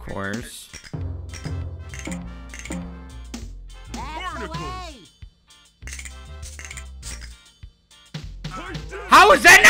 course. How is that